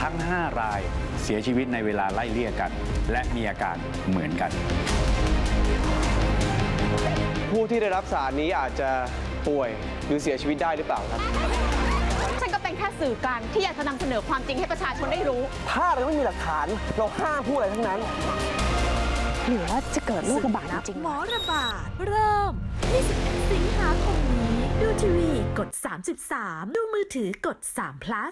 ทั้ง 5 รายเสียชีวิตในเวลาไล่เลี่ยกัน และมีอาการเหมือนกัน ผู้ที่ได้รับสารนี้อาจจะป่วยหรือเสียชีวิตได้หรือเปล่าครับ ฉันก็เป็นแค่สื่อกลางที่อยากจะนำเสนอความจริงให้ประชาชนได้รู้ ถ้าเราไม่มีหลักฐานเราห้ามพูดอะไรทั้งนั้นหรือว่าจะเกิดโรคระบาดจริงหมอระบาด เริ่ม 21 สิงหาคมนี้ ดูทีวีกด 33 ดูมือถือกด3 plus